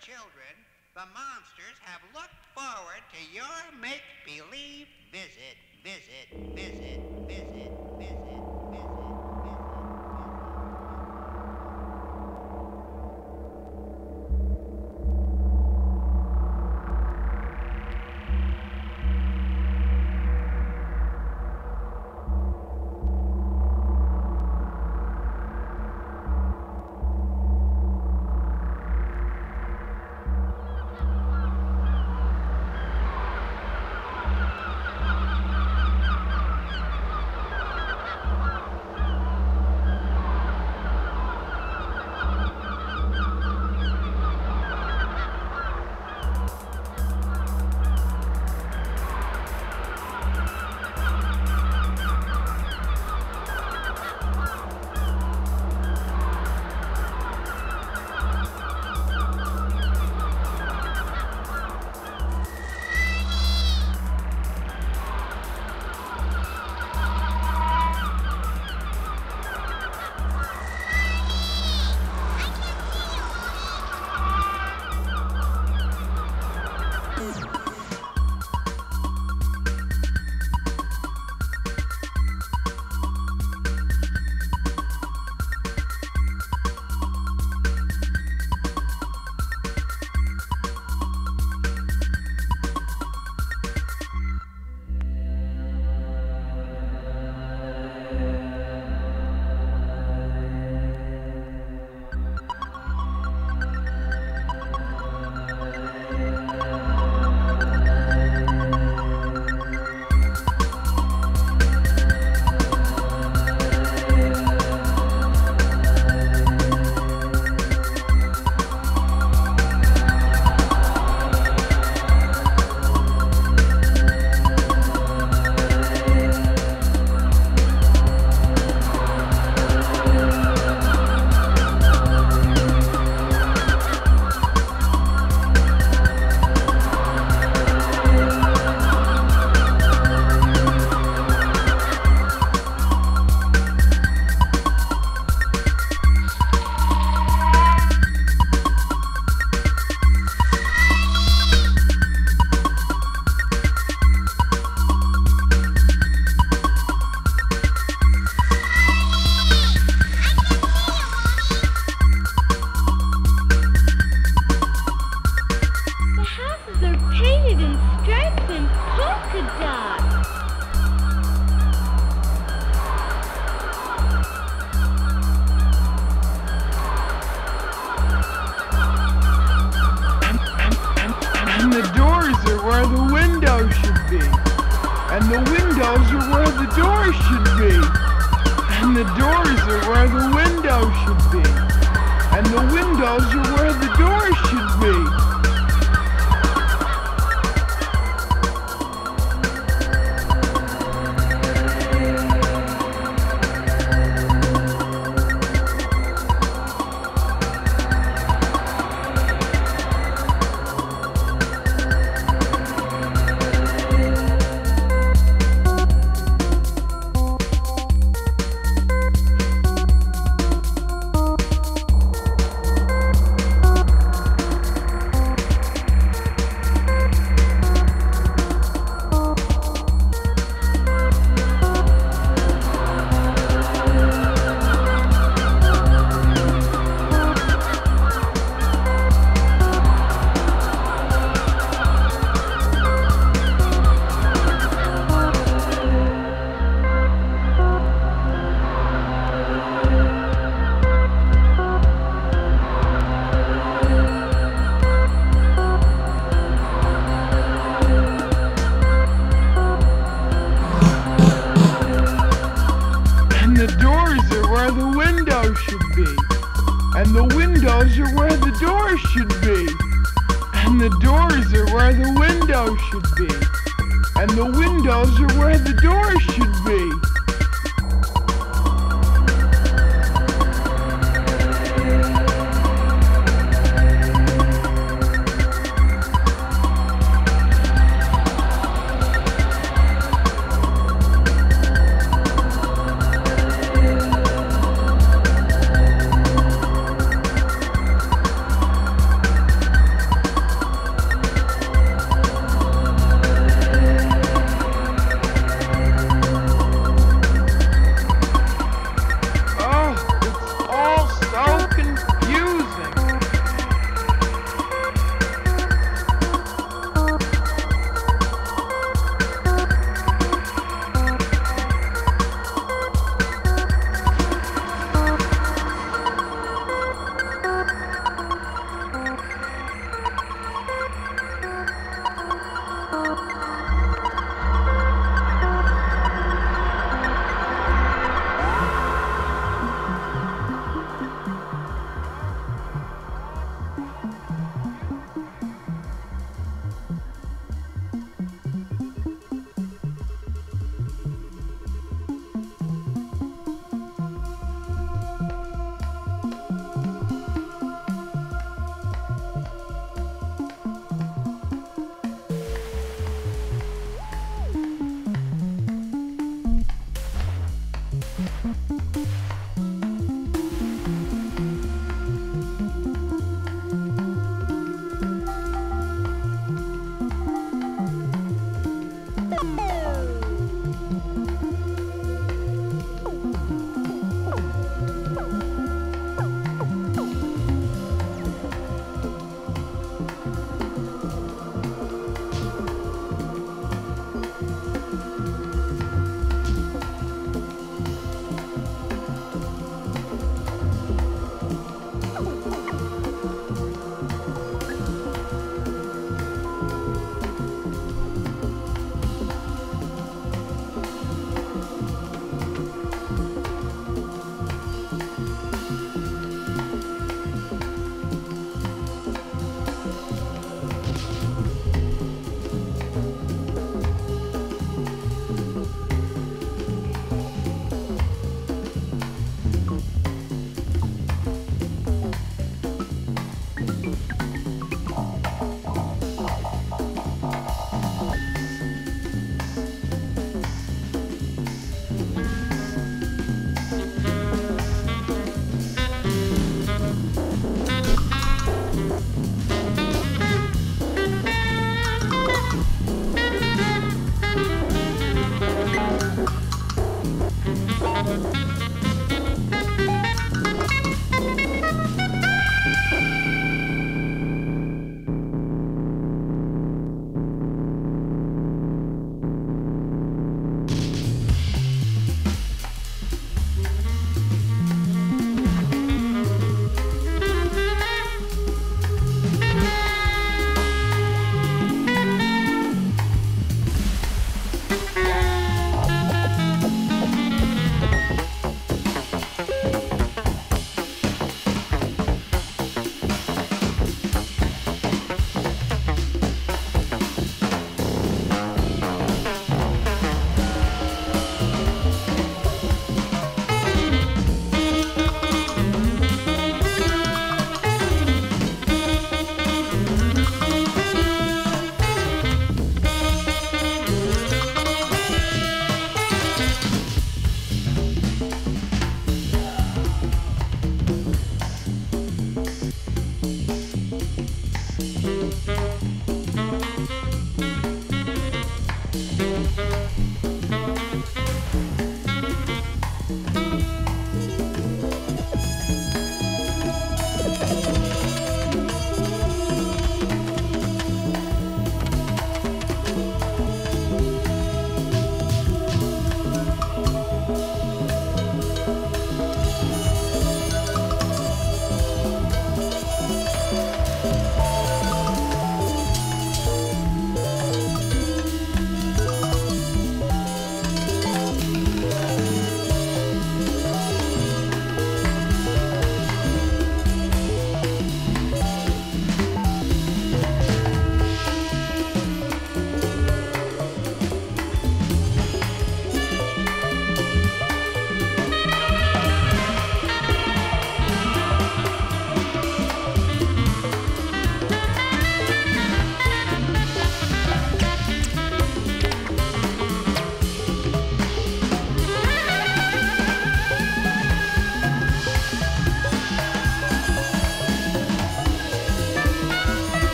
children, the monsters have looked forward to your make-believe visit, visit, visit, visit.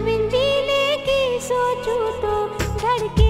बिंदी लेके सोचूं तो घर के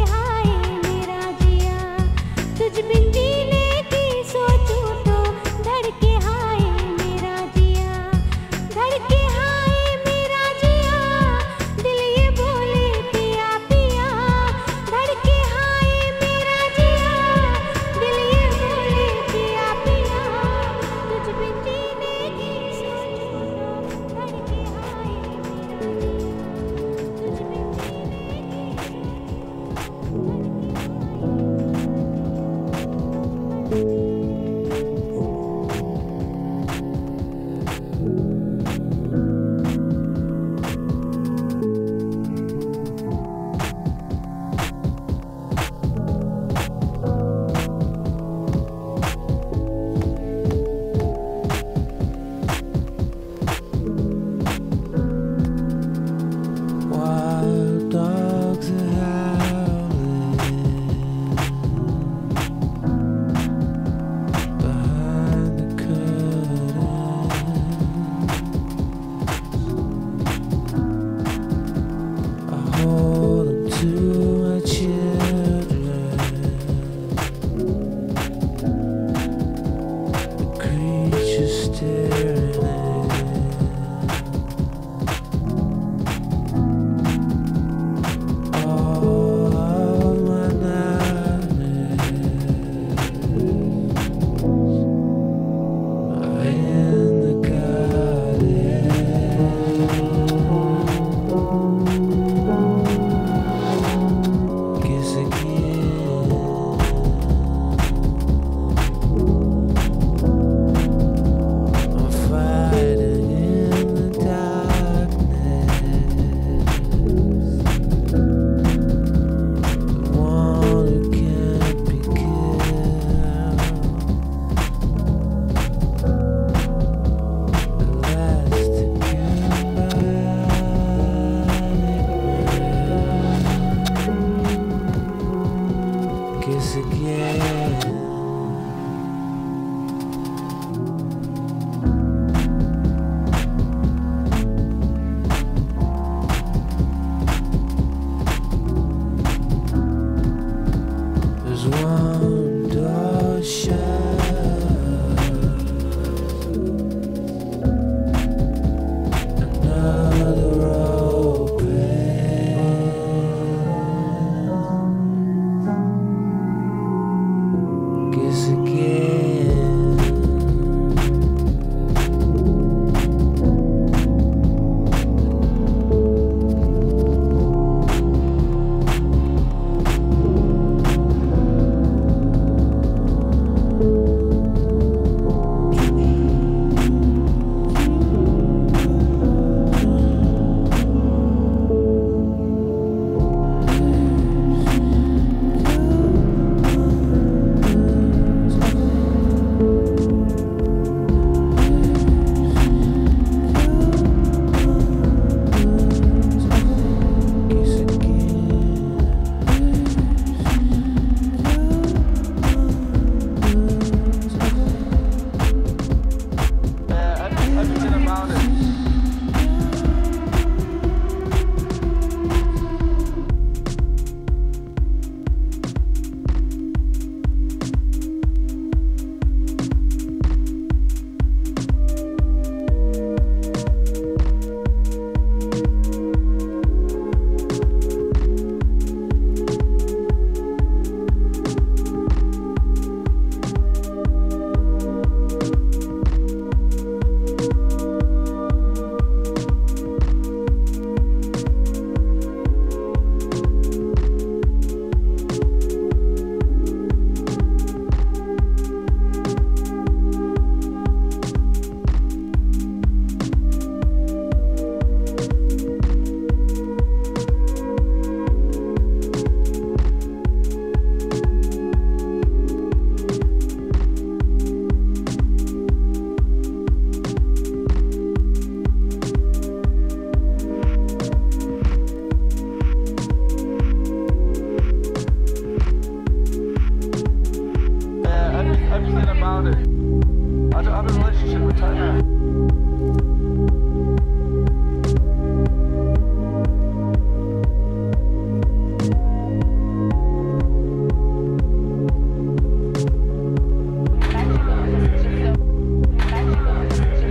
And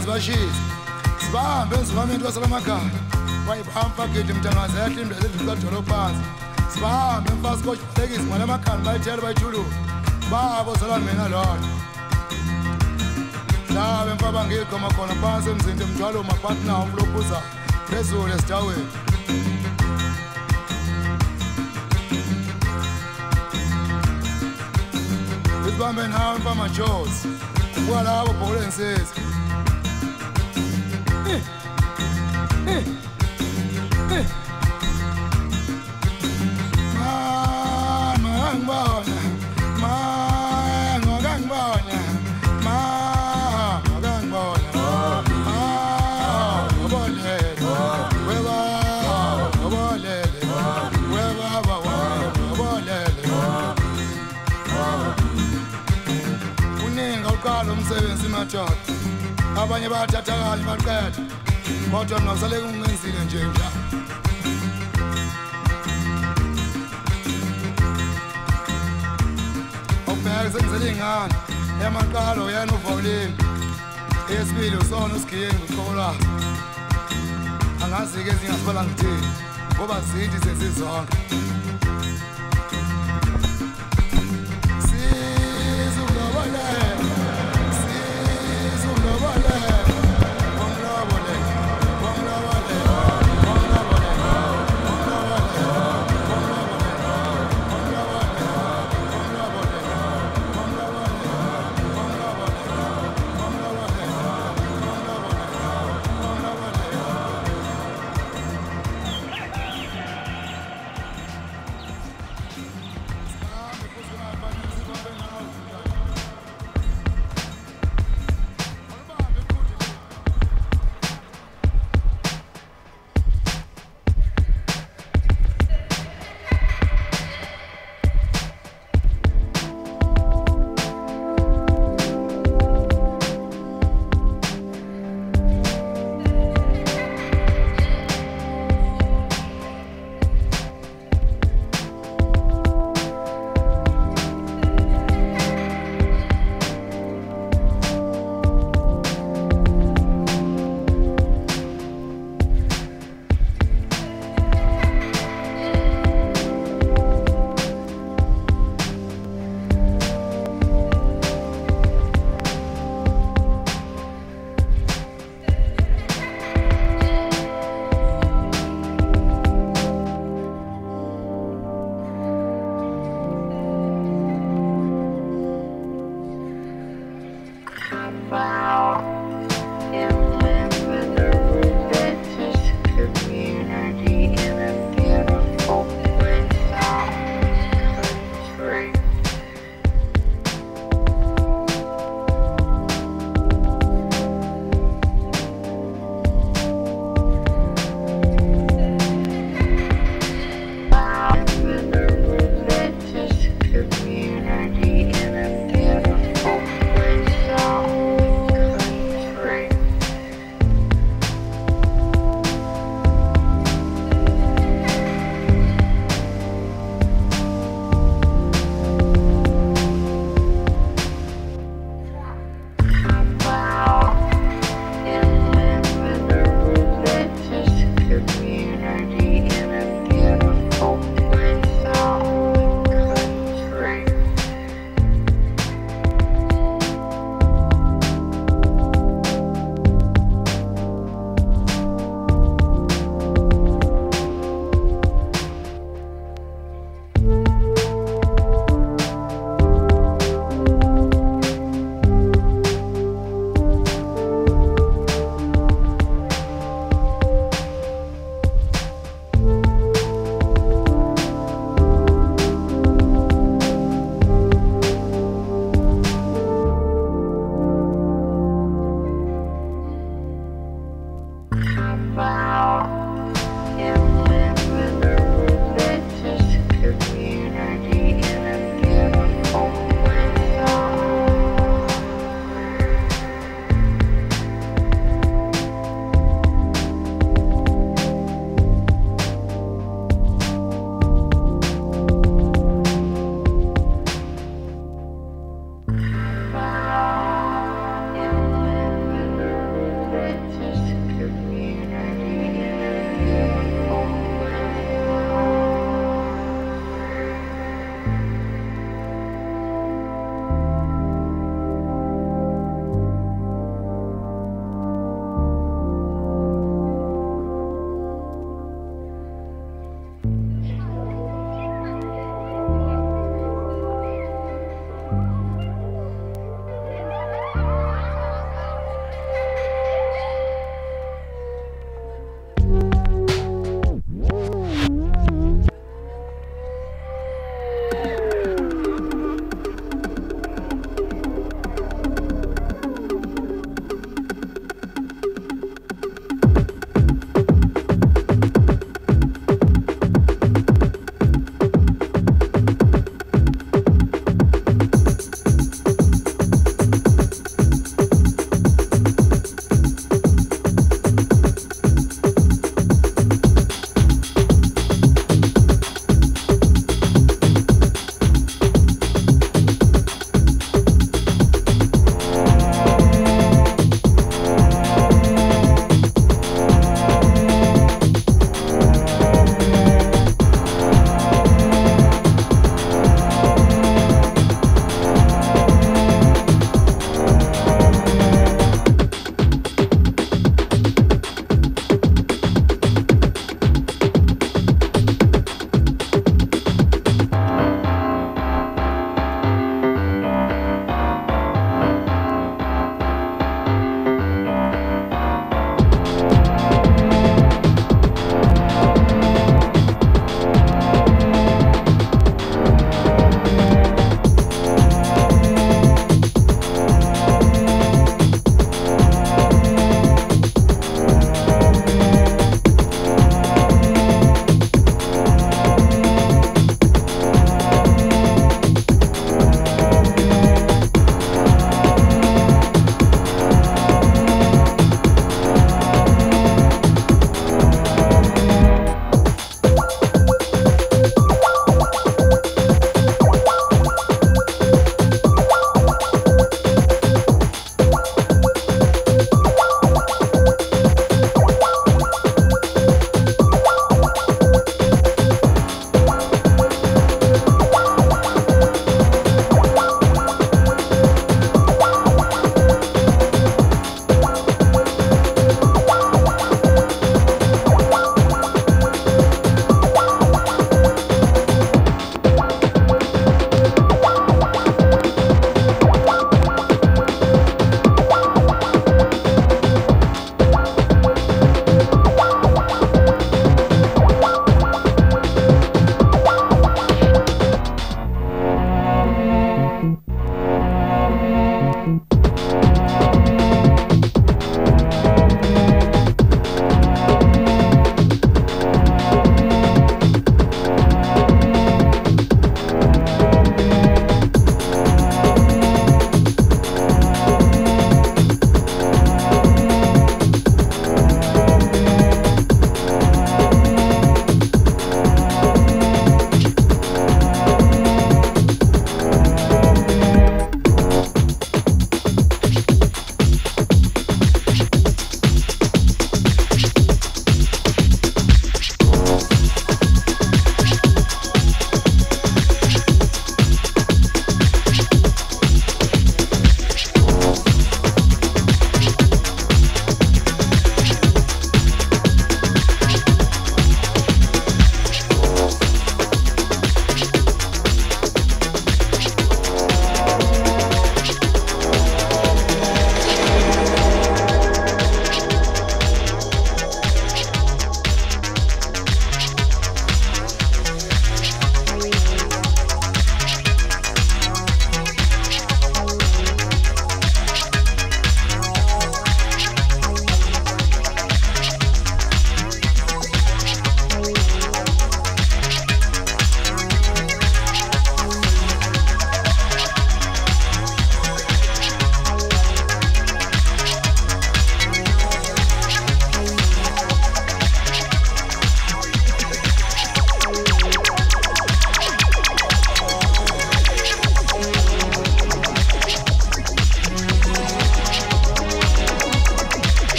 sazibashisa sibahambe enzivameni gidi mntanazi yahle indlela ezidlulajolo phansi sibahambe mfasi kohlekisi ngale makhani bayithele bayithulula babo zalani mina lona labe mfaba ngiqoma khona phansi emzini emthwalo maphathi nawo umlophuza phezulu esitaweni isibambe nawe mfama jos kubuka labo bhokole abanye bathi imali baliqeda kodwa mna usaleke ungenzile nje é ukubheka sengizele iy'ngane yamaqalo yena uvawuleni eyesibili usona usigiyengi uqokolwayo angazi-ke ezinye ngasibala ngithini ngoba zithi sezizonke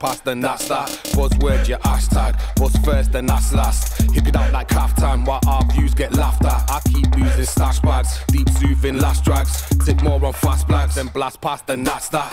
past, the nasta. Buzzword, your hashtag. Buzz first, then that's last. Hip it out like halftime while our views get laughed at. I keep losing stash bags, deep soothing last drags. Tip more on fast blacks, then blast past, the nasta.